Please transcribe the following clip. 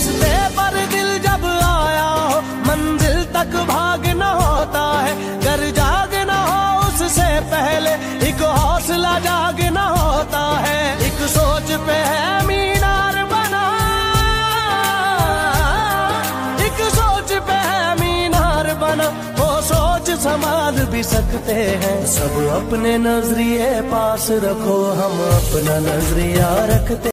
रास्ते पर दिल जब आया हो, मंजिल तक भागना होता है। कर जागना हो, उससे पहले एक हौसला जागना होता है। एक सोच पे है मीनार बना। एक सोच पे है मीनार बना। वो सोच संभाल भी सकते हैं। सब अपने नज़रिए पास रखो, हम अपना नज़रिया रखते